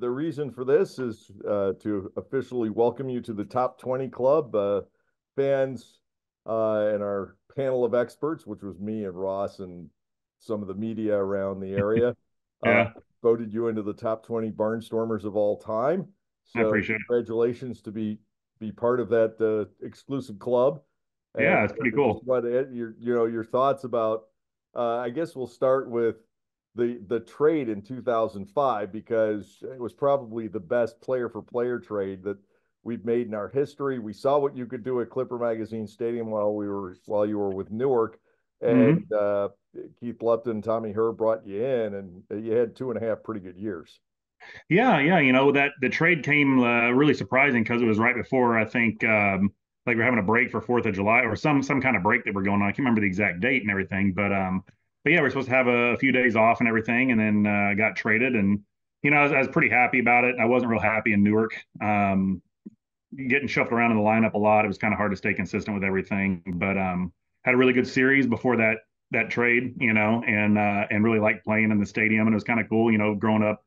the reason for this is uh, to officially welcome you to the top 20 club. Uh, fans uh, and our panel of experts, which was me and Ross and some of the media around the area, uh, yeah. voted you into the top 20 Barnstormers of all time. So I appreciate congratulations it. to be be part of that uh, exclusive club. Yeah, it's pretty cool. What your you know your thoughts about? Uh, I guess we'll start with the the trade in 2005 because it was probably the best player for player trade that we've made in our history. We saw what you could do at Clipper Magazine Stadium while we were while you were with Newark, and mm-hmm. uh, Keith Lupton, Tommy Herr brought you in, and you had two and a half pretty good years. Yeah, yeah, you know that the trade came uh, really surprising because it was right before I think um, like we're having a break for Fourth of July or some some kind of break that we're going on. I can't remember the exact date and everything, but um, but yeah, we're supposed to have a, a few days off and everything, and then uh, got traded, and you know I was, I was, pretty happy about it. I wasn't real happy in Newark. Um, getting shuffled around in the lineup a lot. It was kind of hard to stay consistent with everything, but um, had a really good series before that that trade, you know, and uh, and really liked playing in the stadium, and it was kind of cool, you know, growing up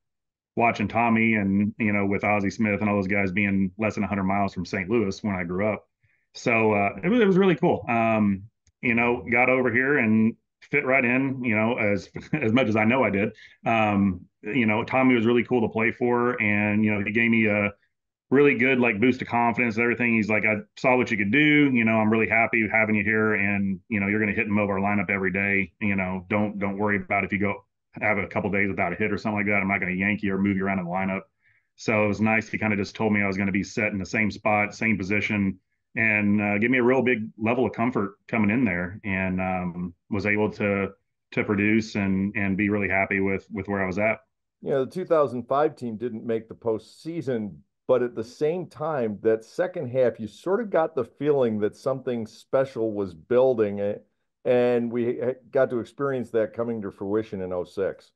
watching Tommy and you know with Ozzie Smith and all those guys being less than 100 miles from St. Louis when I grew up. So uh, it, was, it was really cool. Um, you know, got over here and fit right in. You know, as as much as I know I did. Um, you know, Tommy was really cool to play for, and you know he gave me a really good like boost of confidence and everything. He's like, I saw what you could do. You know, I'm really happy having you here, and you know, you're going to hit and move our lineup every day. You know, don't don't worry about if you go have a couple days without a hit or something like that. I'm not going to yank you or move you around in the lineup. So it was nice. He kind of just told me I was going to be set in the same spot, same position, and uh, give me a real big level of comfort coming in there, and um, was able to to produce and and be really happy with with where I was at. Yeah, the 2005 team didn't make the postseason, but at the same time, that second half, you sort of got the feeling that something special was building. Eh, and we got to experience that coming to fruition in 06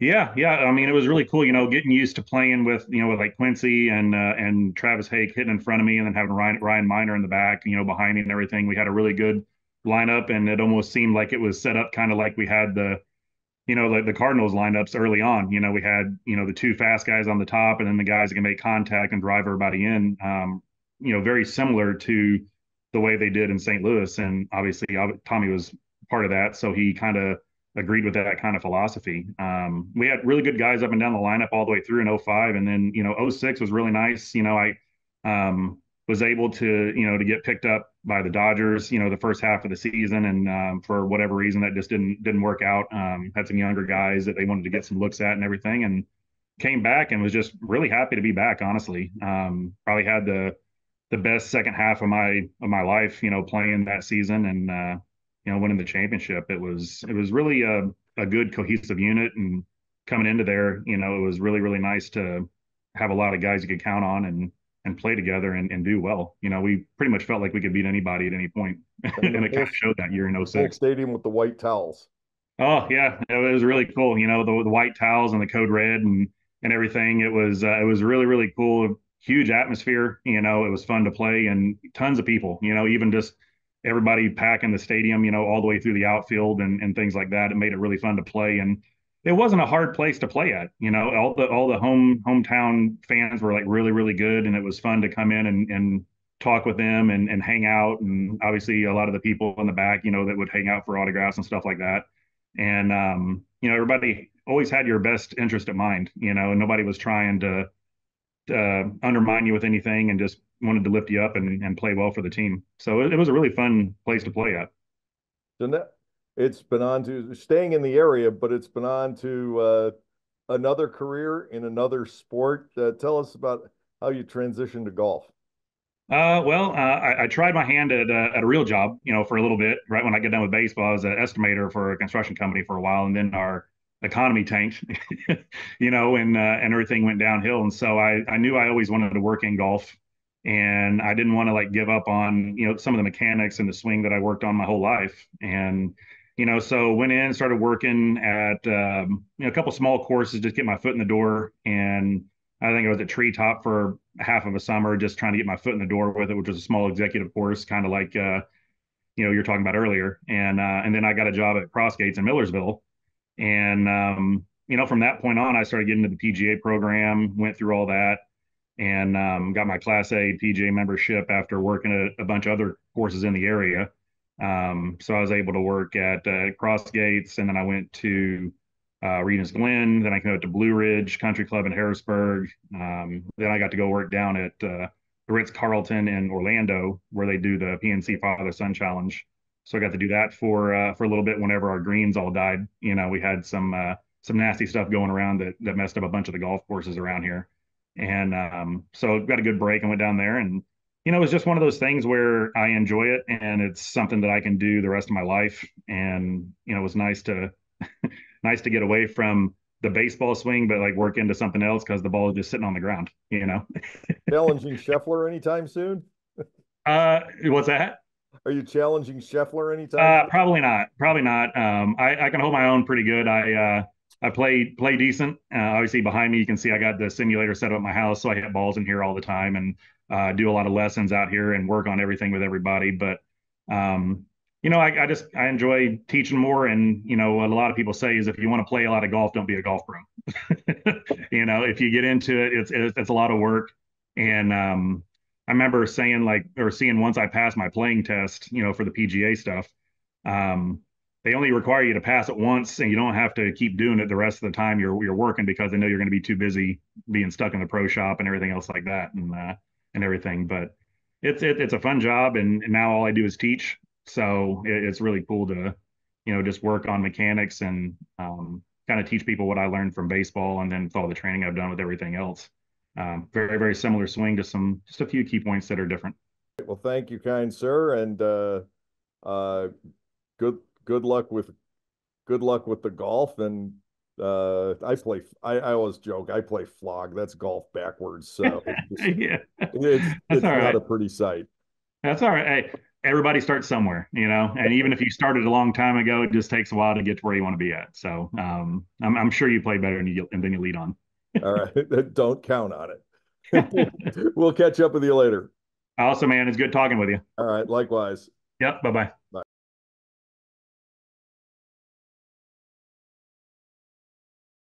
yeah yeah i mean it was really cool you know getting used to playing with you know with like quincy and uh, and travis hake hitting in front of me and then having ryan, Ryan Minor in the back you know behind me and everything we had a really good lineup and it almost seemed like it was set up kind of like we had the you know like the cardinals lineups early on you know we had you know the two fast guys on the top and then the guys that can make contact and drive everybody in um, you know very similar to the way they did in St. Louis. And obviously, Tommy was part of that. So he kind of agreed with that kind of philosophy. Um, we had really good guys up and down the lineup all the way through in 05. And then, you know, 06 was really nice. You know, I um, was able to, you know, to get picked up by the Dodgers, you know, the first half of the season. And um, for whatever reason, that just didn't, didn't work out. Um, had some younger guys that they wanted to get some looks at and everything. And came back and was just really happy to be back, honestly. Um, probably had the, the best second half of my of my life, you know, playing that season and uh, you know winning the championship. It was it was really a, a good cohesive unit, and coming into there, you know, it was really really nice to have a lot of guys you could count on and and play together and, and do well. You know, we pretty much felt like we could beat anybody at any point, and, and it kind of showed that year in 06. Stadium with the white towels. Oh yeah, it was really cool. You know, the the white towels and the code red and and everything. It was uh, it was really really cool huge atmosphere. You know, it was fun to play and tons of people, you know, even just everybody packing the stadium, you know, all the way through the outfield and, and things like that. It made it really fun to play. And it wasn't a hard place to play at, you know, all the, all the home, hometown fans were like really, really good. And it was fun to come in and, and talk with them and, and hang out. And obviously a lot of the people in the back, you know, that would hang out for autographs and stuff like that. And, um, you know, everybody always had your best interest at mind, you know, and nobody was trying to, uh, undermine you with anything and just wanted to lift you up and, and play well for the team. So it, it was a really fun place to play at. So it's been on to staying in the area, but it's been on to uh, another career in another sport. Uh, tell us about how you transitioned to golf. Uh, well, uh, I, I, tried my hand at, uh, at a real job, you know, for a little bit. Right when I got done with baseball, I was an estimator for a construction company for a while, and then our economy tanked, you know, and uh, and everything went downhill. And so I I knew I always wanted to work in golf, and I didn't want to like give up on you know some of the mechanics and the swing that I worked on my whole life. And you know, so went in, started working at um, you know a couple small courses, just get my foot in the door. And I think I was at Treetop for half of a summer, just trying to get my foot in the door with it, which was a small executive course, kind of like. Uh, you know, you're talking about earlier, and uh, and then I got a job at Crossgates in Millersville, and um, you know, from that point on, I started getting into the PGA program, went through all that, and um, got my Class A PGA membership after working at a bunch of other courses in the area. Um, so I was able to work at uh, Cross Gates, and then I went to uh, Regents Glen. Then I came out to Blue Ridge Country Club in Harrisburg. Um, then I got to go work down at uh, the Ritz Carlton in Orlando, where they do the PNC Father Son Challenge. So I got to do that for uh, for a little bit. Whenever our greens all died, you know, we had some uh, some nasty stuff going around that that messed up a bunch of the golf courses around here. And um, so got a good break and went down there and you know, it's just one of those things where I enjoy it and it's something that I can do the rest of my life. And, you know, it was nice to nice to get away from the baseball swing, but like work into something else because the ball is just sitting on the ground, you know. challenging Scheffler anytime soon? uh what's that? Are you challenging Scheffler anytime? Uh probably not. Probably not. Um I, I can hold my own pretty good. I uh I play play decent. Uh, obviously, behind me, you can see I got the simulator set up at my house, so I hit balls in here all the time and uh, do a lot of lessons out here and work on everything with everybody. But um, you know, I, I, just I enjoy teaching more, and you know, what a lot of people say is if you want to play a lot of golf, don't be a golf pro. you know, if you get into it, it's it's, it's a lot of work. And um, I remember saying like or seeing once I passed my playing test, you know, for the PGA stuff. Um, they only require you to pass it once and you don't have to keep doing it the rest of the time you're you're working because they know you're going to be too busy being stuck in the pro shop and everything else like that and uh, and everything. But it's it, it's a fun job and, and, now all I do is teach. So it, it's really cool to you know just work on mechanics and um, kind of teach people what I learned from baseball and then with all the training I've done with everything else. Um, very very similar swing to some just a few key points that are different. Well thank you kind sir and uh uh good good luck with good luck with the golf. And uh i play I, I always joke i play flog. That's golf backwards. So it's, just, yeah. it's, it's not right. a pretty sight. That's all right. Hey everybody starts somewhere you know? And even if you started a long time ago it just takes a while to get to where you want to be at. So um i'm, I'm sure you play better than you than you lead on. All right. Don't count on it. We'll catch up with you later. Awesome man. It's good talking with you. All right. Likewise. Yep. Bye-bye